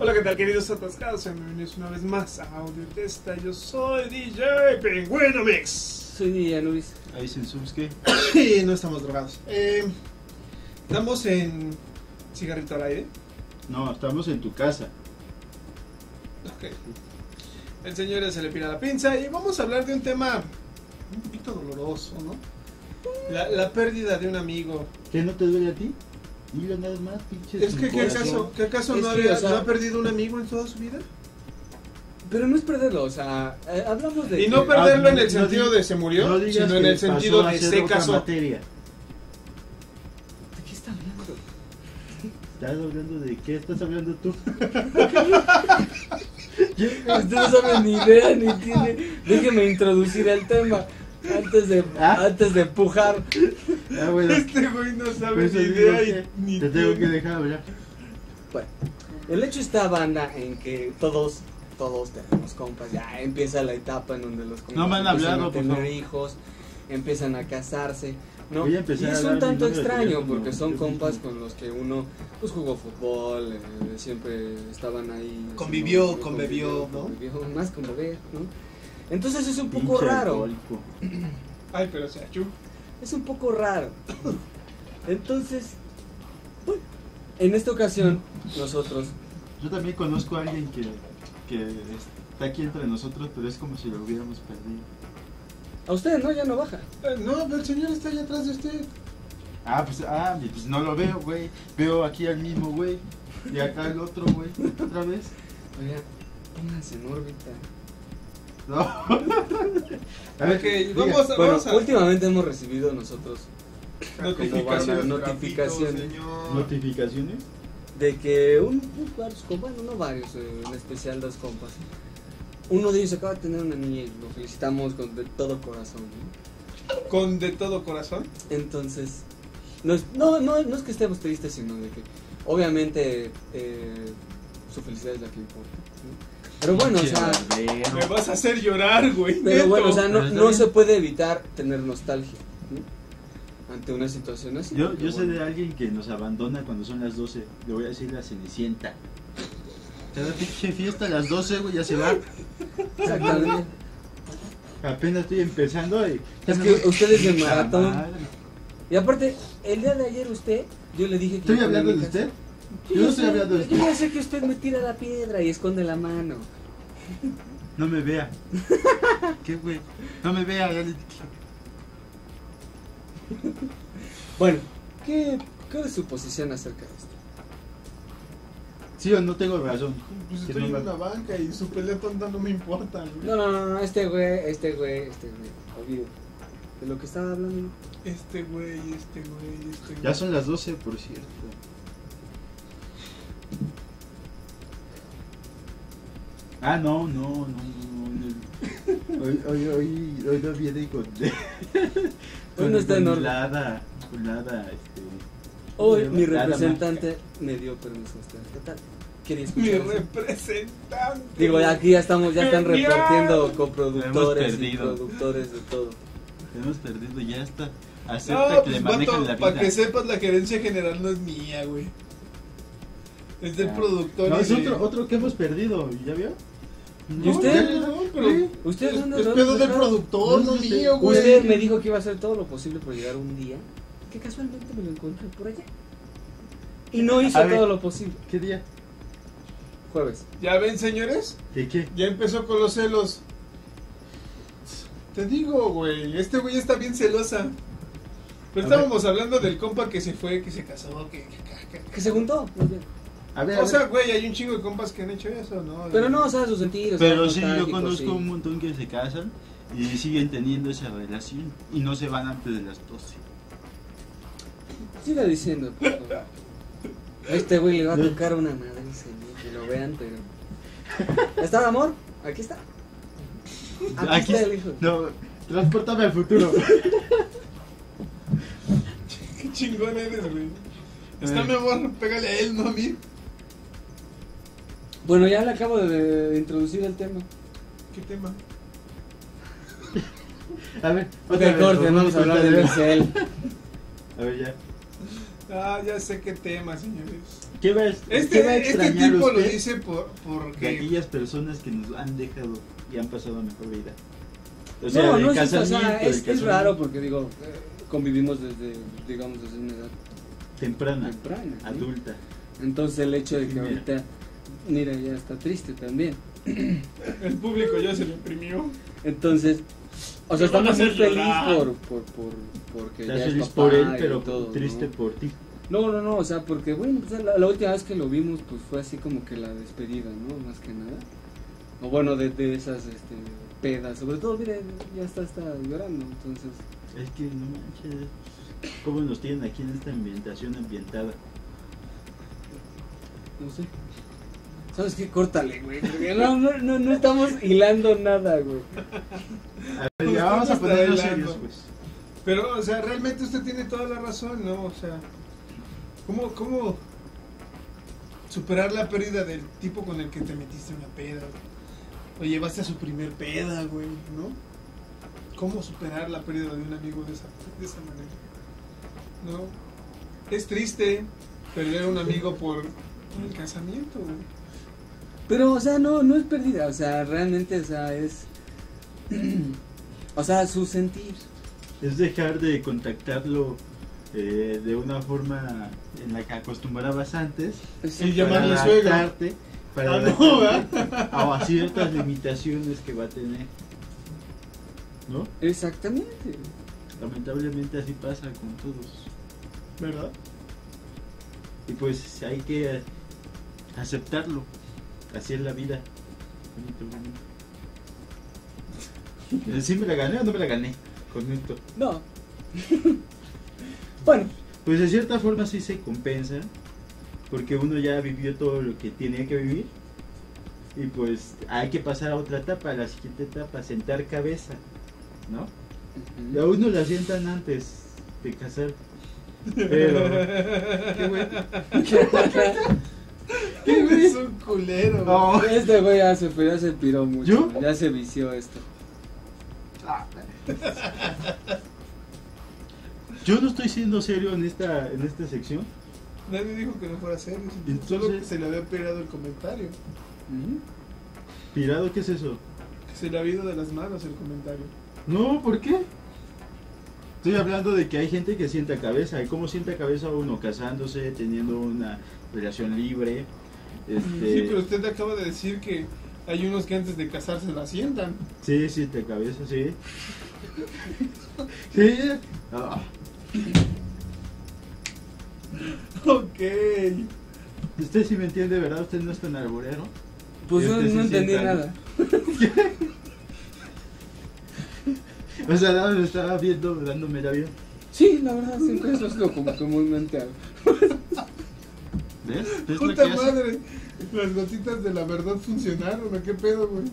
Hola, ¿qué tal, queridos atascados? Sean Bienvenidos una vez más a Audio Testa. Yo soy DJ Pingüino Mix. Soy DJ Anubis. Ahí se que Y no estamos drogados. Eh, estamos en cigarrito al aire. No, estamos en tu casa. Ok. El señor se le pira la pinza y vamos a hablar de un tema un poquito doloroso, ¿no? La, la pérdida de un amigo. ¿Qué no te duele a ti? Mira nada más, pinche. Es que, ¿qué acaso, ¿qué acaso no, que, había, o sea- no ha perdido un amigo en toda su vida? Pero no es perderlo, o sea, eh, hablamos de. Y no que- perderlo Ah, en el no sentido de se murió, no sino en que el sentido de se casó. materia. ¿De qué está hablando? ¿Estás hablando de qué estás hablando tú? Usted no sabe ni idea ni tiene. Déjeme introducir el tema antes de, Ah. antes de pujar. Ah, bueno. Este güey no sabe Pues ni idea y ni Te tengo que dejar hablar. Bueno, el hecho está, banda, en que todos, todos tenemos compas. Ya empieza la etapa en donde los compas No me han empiezan hablado, a por tener hijos, empiezan a casarse. ¿no? Voy a empezar y es un tanto extraño porque son compas mismo. con los que uno pues jugó fútbol, eh, siempre estaban ahí. Convivió, haciendo- convivió, ¿no? convivió, más ¿no? Entonces es un poco Pinche raro. alcohólico. Ay, pero se achú. Es un poco raro. Entonces, bueno, en esta ocasión, nosotros, Yo también conozco a alguien que, que está aquí entre nosotros, pero es como si lo hubiéramos perdido. a usted, ¿no? Ya no baja. Eh, No, pero el señor está allá atrás de usted. Ah, pues, ah, pues no lo veo, güey. Veo aquí al mismo, güey. Y acá el otro, güey. Otra vez. Oiga, pónganse en órbita. No. A ver, Ok, diga. vamos a- Bueno, vamos a- últimamente hemos recibido nosotros Notificaciones. Notificaciones. de que un, un- varios compas, bueno, no varios, eh, en especial dos compas. Uno de ellos acaba de tener una niña y lo felicitamos con de todo corazón. ¿no? Con de todo corazón. Entonces, no es, no, no, no es que estemos tristes, sino de que obviamente eh, su felicidad es la que importa. ¿no? Pero bueno, o sea, Me vas a hacer llorar, güey. pero neto. bueno, o sea, no, no se puede evitar tener nostalgia ¿no? ante una situación así. Yo, yo sé bueno, de alguien que nos abandona cuando son las 12. Le voy a decir la cenicienta. Cada pinche fiesta a las 12, güey, ya se va. Exactamente. Apenas estoy empezando y... Es que ustedes en Puta maratón. Y aparte, el día de ayer usted, yo le dije que... ¿Estoy hablando de casa. Yo no estoy sé, hablando de Yo usted. ya sé que usted me tira la piedra y esconde la mano. No me vea. ¿Qué, güey? No me vea. ya le- Bueno, ¿qué, ¿qué es su posición acerca de esto? Sí o no tengo razón. Pues estoy no en va- una banca y su pelea tonta no me importa, güey. No, no, no, no, este güey, este güey, este güey, olvídate. De lo que estaba hablando. Este güey, este güey, este güey. Ya son las 12, por cierto. Ah, no, no, no, no. no. Hoy, hoy, hoy, hoy no viene con. Hoy no está en orden. Nada, con este. Hoy mi representante me dio permiso. ¿Qué tal? Quería Mi escuchar. representante. Digo, aquí ya estamos, ya están Genial. repartiendo coproductores y productores de todo. Hemos perdido ya hasta. Acepta No, que le pues vato, la para vida. que sepas, la gerencia general no es mía, güey. Es del Ah. productor. No, es de- otro, otro que hemos perdido, ¿ya vio? ¿Y usted? No, no, pero Sí. ¿Usted es, pedo del productor, no mío, güey. Usted me dijo que iba a hacer todo lo posible por llegar un día que casualmente me lo encontré por allá. Y no hizo A ver. todo lo posible. ¿Qué día? Jueves. ¿Ya ven, señores? ¿De qué? Ya empezó con los celos. Te digo, güey, este güey está bien celosa. Pero A estábamos hablando del compa que se fue, que se casó, que... que- que- Que se juntó. más bien. A ver, a O ver. sea, güey, hay un chingo de compas que han hecho eso, ¿no? Pero no, o sea, sus sentidos. Pero sí, yo conozco sí. un montón que se casan y siguen teniendo esa relación y no se van antes de las 12. Siga diciendo. A este güey le va a tocar una madre, señor, que lo vean, pero... ¿Está el amor? Aquí está. Aquí, está el hijo. No, transportame al futuro. Qué chingón eres, güey. Está Eh. mi amor, pégale a él, no a mí. Bueno, ya le acabo de, de introducir el tema. ¿Qué tema? A ver, otra vez, corte, por vamos a hablar de. Bercel. A ver, ya. Ah, ya sé qué tema, señores. ¿Qué va, a- Este, qué va a este tipo lo usted dice por, de porque... aquellas personas que nos han dejado y han pasado mejor vida? O no, del no es, o sea, es, es raro porque digo, convivimos desde, digamos, desde una edad Temprana, temprana. ¿sí? adulta. Entonces el hecho de que ahorita, mira, ya está triste también. El público ya se lo imprimió. Entonces, o sea, estamos muy llorar. por, por, por, porque ya es feliz papá por él, y pero todo, triste ¿no? por ti. No, no, no, o sea, porque, bueno, pues, la, la última vez que lo vimos, pues fue así como que la despedida, ¿no? Más que nada. O bueno, de, de esas este, pedas, sobre todo, mire, ya está, está llorando, entonces. Es que no manches. ¿Cómo nos tienen aquí en esta ambientación ambientada? No sé. ¿Sabes qué? Córtale, güey. No, no, no, no estamos hilando nada, güey. A ver, ya vamos a bailando. serios, pues. Pero, o sea, realmente usted tiene toda la razón, ¿no? O sea, ¿cómo, cómo superar la pérdida del tipo con el que te metiste en una peda? O llevaste a su primer peda, güey, ¿no? ¿Cómo superar la pérdida de un amigo de esa, de esa manera? ¿No? Es triste perder a un amigo por el casamiento, güey. Pero, o sea, no, no es pérdida, o sea, realmente, o sea, es. o sea, su sentir. Es dejar de contactarlo eh, de una forma en la que acostumbrabas antes. Y llamarle adaptarte, para Ah, no, a ciertas limitaciones que va a tener. ¿No? Exactamente. Lamentablemente así pasa con todos. ¿Verdad? Y pues hay que aceptarlo. Así es la vida. ¿Sí me la gané o no me la gané? Con esto. No. bueno, Pues de cierta forma sí se compensa. Porque uno ya vivió todo lo que tenía que vivir. Y pues hay que pasar a otra etapa, a la siguiente etapa, sentar cabeza. ¿No? Y a uno la sientan antes de casar. Pero. ¿Qué güey? Es un culero. No. este güey ya se, ya se piró mucho. ¿Yo? Ya se vició esto. Yo no estoy siendo serio en esta, en esta sección. Nadie dijo que no fuera serio. Entonces- Solo que se le había pegado el comentario. Ujú. ¿Pirado qué es eso? Que se le ha ido de las manos el comentario. No, ¿por qué? Estoy hablando de que hay gente que sienta cabeza. ¿Y cómo sienta cabeza uno? Casándose, teniendo una relación libre. Este, Sí, pero usted acaba de decir que hay unos que antes de casarse la sientan. Sí, siente cabeza, sí. Sí. Ah, Ok. Usted sí me entiende, ¿verdad? Usted no es tan arborero. Pues Y no, sí entendí nada. O sea, nada, me estaba viendo, dándome la vida. Sí, la verdad, siempre eso es lo como comúnmente hago. ¿Ves? ¿Ves lo Puta que hace? madre. Las gotitas de la verdad funcionaron, ¿o qué pedo, güey?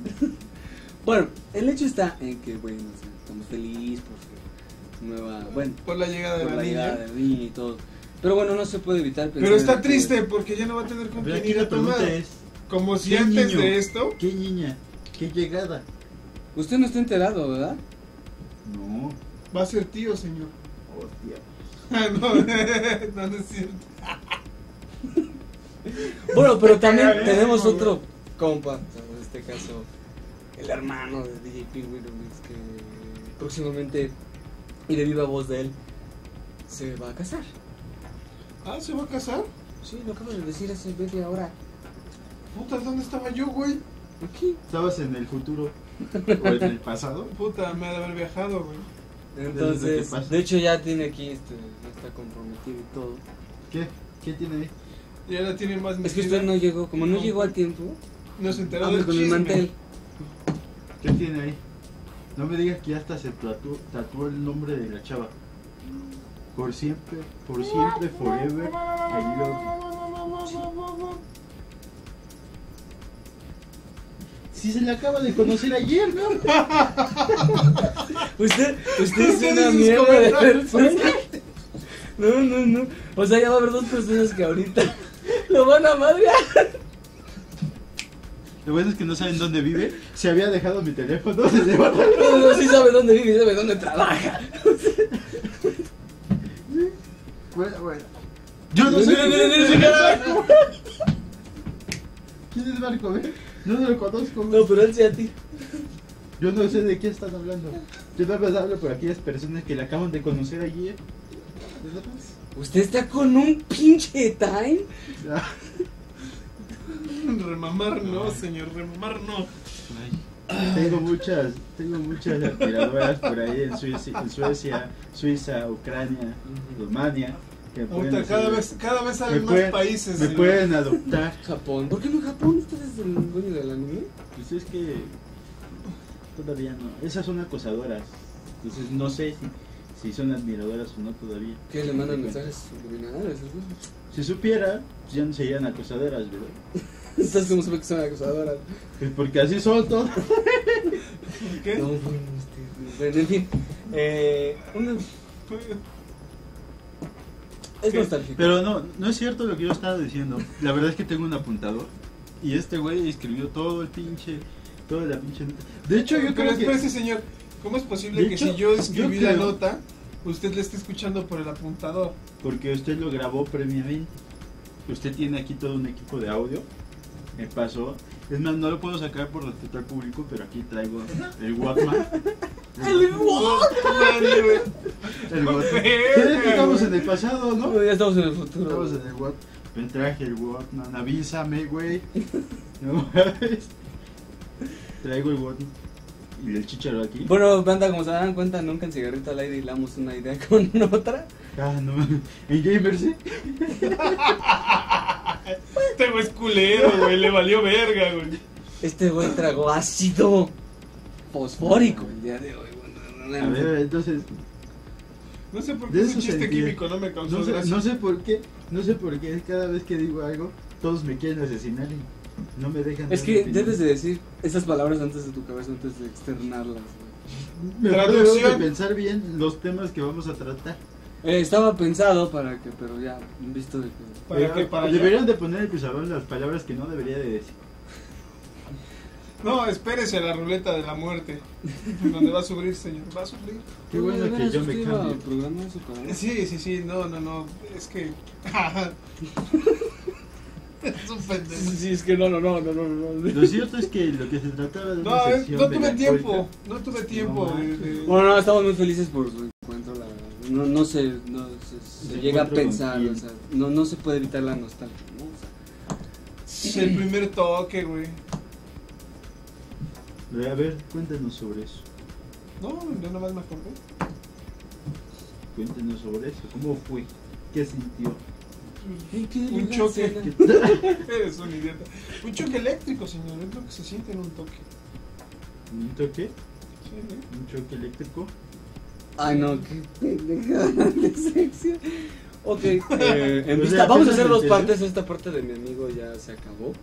Bueno, el hecho está en que, bueno, o sea, estamos felices porque nueva, bueno, Por la llegada de por la, niña. de niña y todo. Pero bueno, no se puede evitar pensar Pero está que- triste porque ya no va a tener con quién ir a tomar. es: Como si ¿qué antes niño? de esto. ¿qué niña? ¿Qué llegada? Usted no está enterado, ¿verdad? No. Va a ser tío, señor. Hostia. Ah, no, no, no es cierto. Bueno, pero también tenemos otro compa, en este caso, el hermano de DJ Pingüino, que próximamente, y de viva voz de él, se va a casar. Ah, ¿se va a casar? Sí, lo acabo de decir hace media hora. Puta, ¿dónde estaba yo, güey? Aquí. ¿Estabas en el futuro o en el pasado? Puta, me ha de haber viajado, güey. ¿Qué Entonces, de hecho ya tiene aquí, este, ya está comprometido y todo. ¿Qué? ¿Qué tiene ahí? Y ahora tiene más Es que usted no llegó, como no No. llegó a tiempo, No se enteró hable del con el chisme. mantel. ¿Qué tiene ahí? No me digas que hasta se tatuó, tatuó el nombre de la chava. Por siempre, por siempre, forever, I love you. Si se le acaba de conocer ayer, ¿no? Usted, usted es una sus mierda de comentarios. persona. No, no, no. O sea, ya va a haber dos personas que ahorita lo van a madrear. Lo bueno es que no saben dónde vive. Se había dejado mi teléfono, se lleva No, no, sí sabe dónde vive y sabe dónde trabaja. Bueno, bueno. Yo no sé. ¿Quién es Marco, eh? Yo no lo conozco, güey. No, pero él sí a ti. Yo no sé de qué están hablando. Yo nada más hablo por aquellas personas que le acaban de conocer ayer. ¿De demás? ¿Usted está con un pinche time? Ya. Remamar no, señor, remamar no. Tengo muchas, tengo muchas aspiradoras por ahí en Suecia, en Suecia Suiza, Ucrania, Rumania. Que cada hacer- vez, cada vez me salen más pueden- países. Me pueden adoptar. Japón. ¿Por qué no Japón? ¿Usted es el dueño del anime? Pues es que todavía no. Esas son acosadoras. Entonces no sé si, si son admiradoras o no todavía. ¿Qué le mandan mensajes subliminales? Si supiera, pues ya no serían acosadoras, ¿verdad? ¿cómo se que son acosadoras? Pues porque así son todos. ¿Qué? No, bueno, este, bueno, en fin. Eh, una- es ¿Qué? nostálgico. Pero no, no es cierto lo que yo estaba diciendo. La verdad es que tengo un apuntador. Y este güey escribió todo el pinche. Toda la pinche. De hecho, yo Pero creo que. espérese, señor. ¿Cómo es posible De que hecho, si yo escribí yo la nota, usted la esté escuchando por el apuntador? Porque usted lo grabó previamente. Usted tiene aquí todo un equipo de audio. Me pasó. Es más, no lo puedo sacar por respeto al público, pero aquí traigo el Walkman. ¡El Walkman, güey. El Walkman. Verga, ¿Crees que estamos en el pasado, no? Ya estamos en el futuro. Estamos en el Walkman. Me traje el Walkman. Avísame, güey. No mames. Traigo el Walkman. Y el chicharo aquí. Bueno, banda, como se dan cuenta, nunca en cigarrito al aire hilamos una idea con otra. Ah, no mames. En Gamers. Este güey es culero, güey. Le valió verga, güey. Este güey tragó ácido fosfórico el día de hoy. Bueno, A ver, entonces. No sé por qué ese chiste químico no me causó No sé, gracia. no sé por qué. No sé por qué. Cada vez que digo algo, todos me quieren asesinar y no me dejan. Es que debes de decir esas palabras antes de tu cabeza, antes de externarlas. Me Traducción. De pensar bien los temas que vamos a tratar. Eh, estaba pensado para que, pero ya, visto de que... Deberían de poner el pizarrón las palabras que no debería de decir. No, espérese a la ruleta de la muerte. Donde va a sufrir, señor. Va a sufrir. Qué bueno que yo me cambie. Sí, sí, sí. No, no, no. Es que. es un pendejo. Sí, es que no, no, no, no, no, no. Lo cierto es que lo que se trataba de una No, eh, no tuve tiempo. No tuve tiempo. No, de- de- Bueno, no, estamos muy felices por su encuentro. La, no, no se, no se, se ¿Se llega a pensar, o sea, no, no se puede evitar la nostalgia, ¿no? O sea, el primer toque, güey. A ver, cuéntanos sobre eso. No, yo nada más me acordé. Cuéntanos sobre eso. ¿Cómo fue? ¿Qué sintió? ¿Y qué Un choque. Eres un idiota. Un choque eléctrico, señor. Es lo que se siente en un toque. ¿Un toque? Sí, ¿eh? ¿Un choque eléctrico? Ay, no, qué pendejada de sección. Ok, eh, en O vista, vamos a hacer dos partes. Esta parte de mi amigo ya se acabó.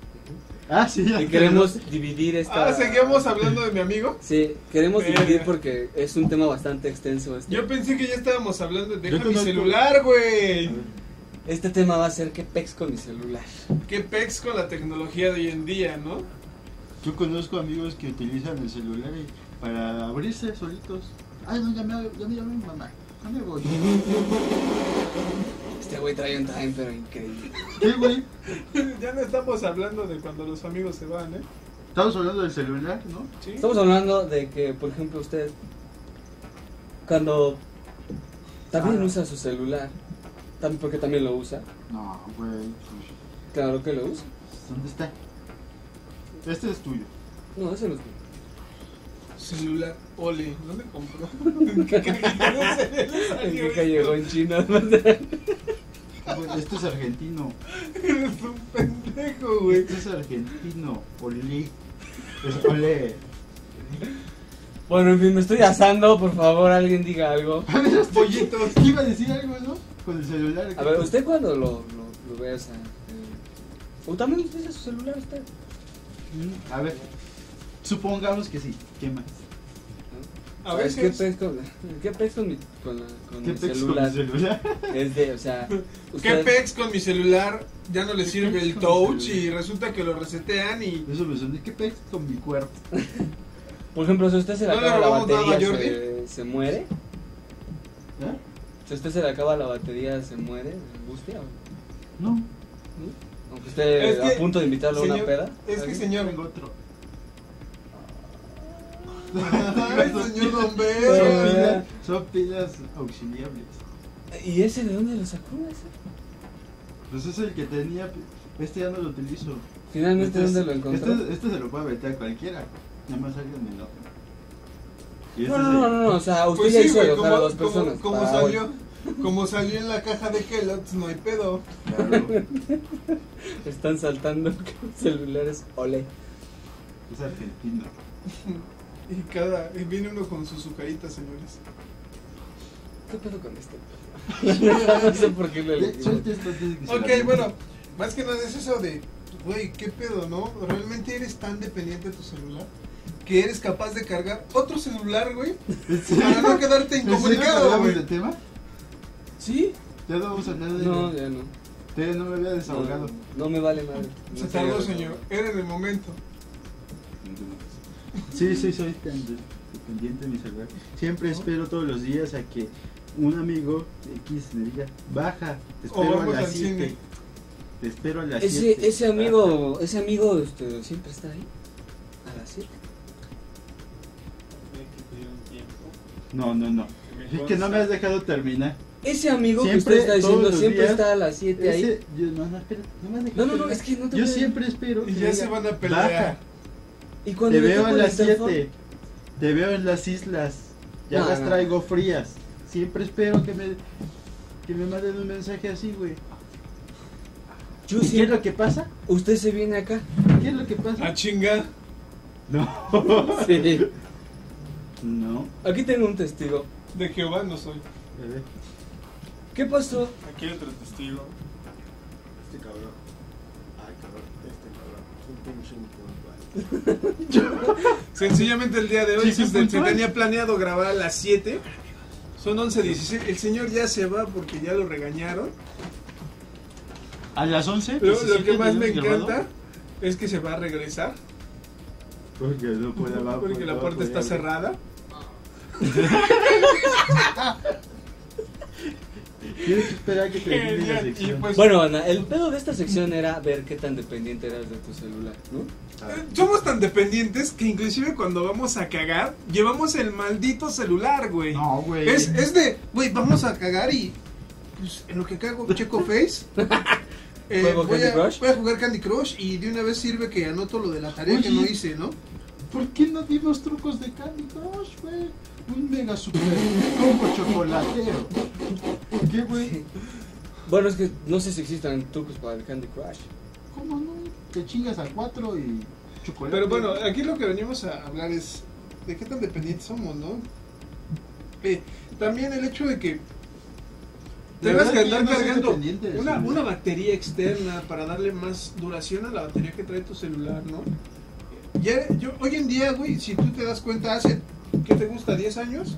Ah, sí, ya. Y queremos dividir esta. Ah, seguimos hablando de mi amigo. Sí, queremos dividir porque es un tema bastante extenso. Este, Yo pensé que ya estábamos hablando Deja mi celular, güey. Este tema va a ser qué pex con mi celular. Qué pex con la tecnología de hoy en día, ¿no? Yo conozco amigos que utilizan el celular y- para abrirse solitos. Ay, no, ya me, ya me llamó mi mamá. Ya me voy. Este güey trae un time, pero increíble. ¿Qué, güey? ya no estamos hablando de cuando los amigos se van, ¿eh? Estamos hablando del celular, ¿no? Sí. Estamos hablando de que, por ejemplo, usted, cuando también Ah. usa su celular, porque también lo usa, No, güey. claro que lo usa. ¿Dónde está? Este es tuyo. No, ese no es mío. Celular, ole, ¿dónde compró? ¿En qué callejón le ¿En qué esto? Este es argentino. Eres un pendejo, güey. Este es argentino. Olé. Es olé. bueno, en fin, me estoy asando, por favor, alguien diga algo. Pollitos. Iba a decir algo, ¿no? Con el celular. A ver, ¿usted cuando lo, lo, lo ve, o sea, eh, o también utiliza su celular usted? Mm, A ver. Supongamos que sí. ¿Qué más? A ¿Sabes veces. ¿Qué pez con, qué pez con mi, con la, con ¿Qué mi pex con celular? el celular? Es de, o sea, ¿Qué pex con mi celular? Ya no le ¿Qué sirve pex el touch mi celular? y resulta que lo resetean y. Eso me suena. ¿Qué pex con mi cuerpo? Por ejemplo, si usted se le ¿No acaba la nada batería, se, se muere. ¿Eh? Si a usted se le acaba la batería, ¿se muere? ¿Angustia? No, ¿No? Aunque Es que, a punto de invitarlo a una peda. Es que, señor. tengo otro. Ay, señor Son bombero. pilas, son pilas auxiliables. ¿Y ese de dónde lo sacó? Ese? Pues es el que tenía. Este ya no lo utilizo. Finalmente, Este ¿dónde es- lo encontró? Este, este se lo puede meter cualquiera. Nada más alguien me lo. No, no, no, no, no, o sea, usted Pues ya sí, hizo enojar a como, dos personas. como, hoy. salió, como salió en la caja de Kellogg's, no hay pedo. Claro, Están saltando celulares, ole. es argentino. Y cada y viene uno con sus azucaritas, señores. ¿Qué pedo con este? no sé por qué le Ok, bueno, más que nada es eso de, güey, ¿qué pedo, no? ¿Realmente eres tan dependiente de tu celular? Que eres capaz de cargar otro celular, güey, para no quedarte ¿En serio que incomunicado, hablamos güey. del tema? ¿Sí? Ya no vamos a hablar de No, ya no. Todavía no me había desahogado. No, no me vale madre. Se tardó, señor. Era en el momento. Sí, sí, soy dependiente de mi celular. Siempre espero todos los días a que un amigo X me diga, baja, te espero a las al 7. cine. Te espero a las Ese, 7. ese amigo, ese amigo este, siempre está ahí. A las 7. No, no, no. Es que no me has dejado terminar. Ese amigo Siempre, que usted está diciendo siempre días, está a las 7 ahí. Yo, no, no, espera, no me has No, dejado no, no, terminar. es que no te Yo siempre espero. que Y ya diga, se van a Baja, pelear. Y cuando te veo a las teléfono, 7. Te veo en las islas. Ya No, las no. traigo frías. Siempre espero que me, que me manden un mensaje así, güey. Yo ¿Y qué es lo que pasa? usted se viene acá. ¿Qué es lo que pasa? A chingar. No. Sí. No. Aquí tengo un testigo. De Jehová no soy. ¿Qué pasó? Aquí hay otro testigo. Este cabrón. Ay, cabrón. Este cabrón. Un pinche impuntual. Sencillamente el día de hoy Sí, se, se puntual. tenía planeado grabar a las 7. Son 11.16. El señor ya se va porque ya lo regañaron. A las 11. Pero lo 17 que más me grabado. encanta es que se va a regresar. Porque no puede abajo, Porque la puerta está cerrada. Tienes que esperar a que termine la Genial. Y sección. pues Bueno, Ana, el pedo de esta sección era ver qué tan dependiente eras de tu celular, ¿no? eh, somos tan dependientes que inclusive cuando vamos a cagar, llevamos el maldito celular, güey. No, güey. Es, es de, güey, vamos a cagar y pues, en lo que cago checo Face. eh, ¿Juego voy, Candy a, Crush? voy a jugar Candy Crush y de una vez sirve que anoto lo de la tarea que no hice, ¿no? ¿Por qué no dimos trucos de Candy Crush, güey? Un mega super combo chocolatero. ¿Qué, güey? Bueno, es que no sé si existan trucos para el Candy Crush. ¿Cómo no? Te chingas a cuatro y chocolate. Pero bueno, aquí lo que venimos a hablar es de qué tan dependientes somos, ¿no? Eh, también el hecho de que tengas que andar cargando una, una batería externa para darle más duración a la batería que trae tu celular, ¿no? Ya, yo, hoy en día, güey, si tú te das cuenta, hace, ¿qué te gusta? ¿10 años?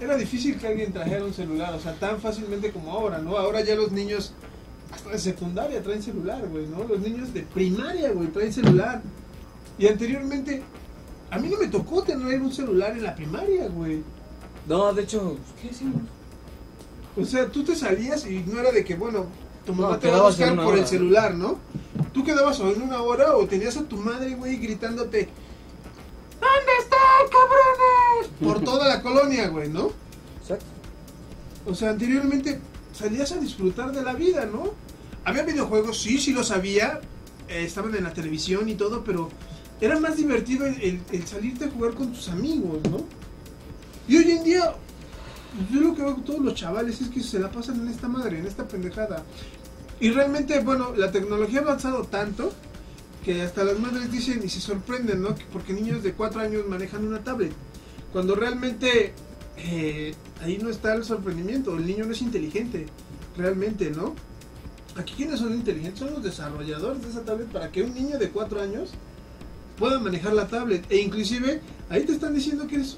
Era difícil que alguien trajera un celular, o sea, tan fácilmente como ahora, ¿no? Ahora ya los niños, hasta de secundaria traen celular, güey, ¿no? Los niños de primaria, güey, traen celular. Y anteriormente, a mí no me tocó tener un celular en la primaria, güey. No, de hecho, ¿qué hicimos? O sea, tú te salías y no era de que, bueno, tu mamá No, te va a buscar por el celular, ¿no? Tú quedabas o en una hora o tenías a tu madre, güey, gritándote, ¿Dónde están, cabrones? Por toda la colonia, güey, ¿no? Exacto. O sea, anteriormente salías a disfrutar de la vida, ¿no? Había videojuegos, sí, sí lo sabía, eh, estaban en la televisión y todo, pero era más divertido el, el- el salirte a jugar con tus amigos, ¿no? Y hoy en día, yo lo que veo con todos los chavales es que se la pasan en esta madre, en esta pendejada. Y realmente, bueno, la tecnología ha avanzado tanto que hasta las madres dicen y se sorprenden, ¿no? Que Porque niños de 4 años manejan una tablet. Cuando realmente eh, ahí no está el sorprendimiento, el niño no es inteligente, realmente, ¿no? Aquí quienes son inteligentes son los desarrolladores de esa tablet para que un niño de 4 años pueda manejar la tablet. E inclusive ahí te están diciendo que es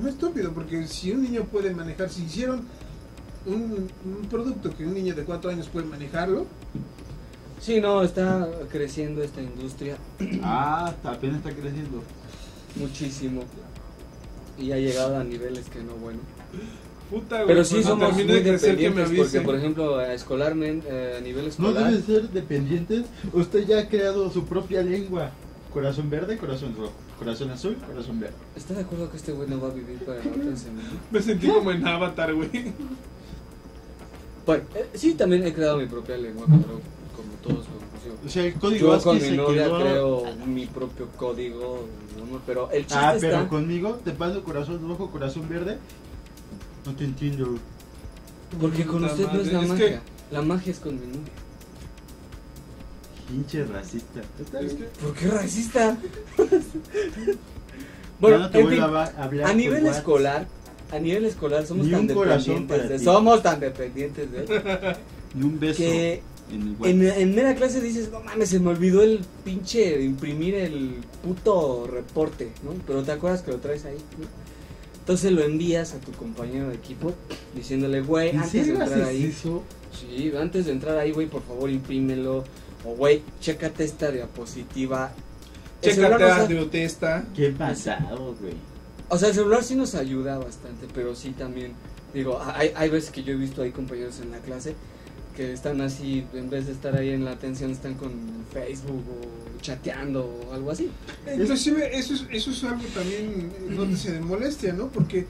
un estúpido, porque si un niño puede manejar, si hicieron un, un producto que un niño de 4 años puede manejarlo, Sí, no, está creciendo esta industria Ah, está- apenas está creciendo. muchísimo. Y ha llegado a niveles que no, bueno. Puta, güey. Pero sí cuando somos muy termine de crecer, que me dependientes porque, por ejemplo, escolarmente, eh, a nivel No escolar... deben ser dependientes. Usted ya ha creado su propia lengua. Corazón verde, corazón rojo. Corazón azul, corazón verde. ¿Está de acuerdo que este güey no va a vivir para la otra semana? Me sentí como en Avatar, güey. Bueno, eh, sí, también he creado mi propia lengua, claro, como todos como O sea, el código Yo con mi se novia quedó- creo mi propio código, ¿no? pero el chiste Ah, pero está... conmigo te paso corazón rojo, corazón verde. No te entiendo. Porque con usted no es la es magia. que- La magia es con mi novia. Pinche racista. Es que- ¿Por qué racista? Bueno, no te en vuelvo fin, a hablar a por nivel WhatsApp. escolar, a nivel escolar somos Ni tan dependientes de, somos tan dependientes de él, Ni un beso que en el en, en mera clase dices, no mames, se me olvidó el pinche imprimir el puto reporte, ¿no? Pero te acuerdas que lo traes ahí, ¿no? Entonces lo envías a tu compañero de equipo diciéndole, güey, ¿En antes de entrar ahí, eso? Sí, antes de entrar ahí, güey, por favor, imprímelo. O, güey, chécate esta diapositiva. Chécate nos a ha- tu testa. Qué pasado, güey. O sea, el celular sí nos ayuda bastante, pero sí también, digo, hay, hay veces que yo he visto ahí compañeros en la clase que están así, en vez de estar ahí en la atención, están con Facebook o chateando o algo así. Inclusive eso es, eso es algo también donde se molestia, ¿no? Porque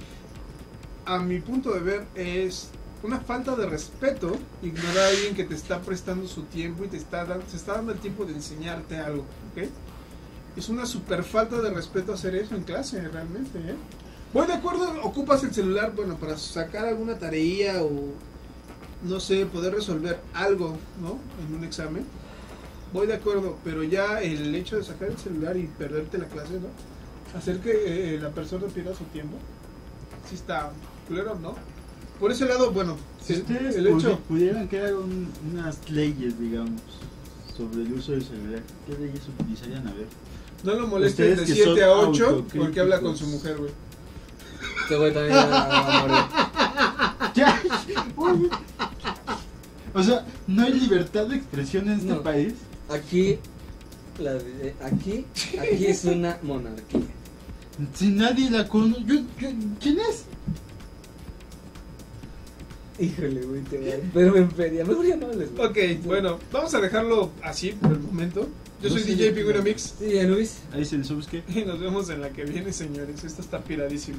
a mi punto de ver es una falta de respeto ignorar a alguien que te está prestando su tiempo y te está dando, se está dando el tiempo de enseñarte algo, ¿ok? Es una super falta de respeto hacer eso en clase, realmente, ¿eh? Voy de acuerdo, ocupas el celular, bueno, para sacar alguna tarea o, no sé, poder resolver algo, ¿no? En un examen. Voy de acuerdo, pero ya el hecho de sacar el celular y perderte la clase, ¿no? Hacer que eh, la persona pierda su tiempo, sí está claro, ¿no? Por ese lado, bueno, Si el, ustedes el hecho, pudieran crear un- unas leyes, digamos, sobre el uso del celular, ¿qué leyes utilizarían? A ver. No lo molesten ustedes de que 7 son a 8 porque habla con su mujer, güey. Este güey también va a morir. Ya. O sea, ¿no hay libertad de expresión en este No. país? Aquí, la de- aquí, aquí es una monarquía. Si nadie la conoce. yo- yo- ¿Quién es? Híjole, güey, te va. Pero en feria, mejor ya no les. Ok, bueno, vamos a dejarlo así por el momento. Yo soy DJ Pingüino Mix ya Luis. Ahí se les busque. y nos vemos en la que viene, señores. Esto está piradísimo.